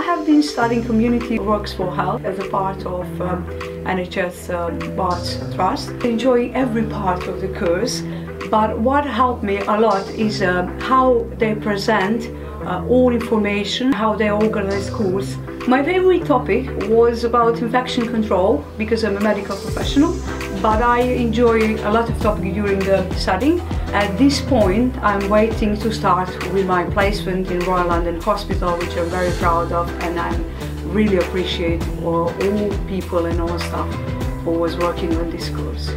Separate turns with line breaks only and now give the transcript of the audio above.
have been studying community works for health as a part of um, NHS um, Barts Trust. I enjoy every part of the course, but what helped me a lot is um, how they present uh, all information, how they organize schools. My favorite topic was about infection control because I'm a medical professional, but I enjoy a lot of topics during the studying. At this point, I'm waiting to start with my placement in Royal London Hospital, which I'm very proud of, and I really appreciate all, all people and all staff who was working on this course.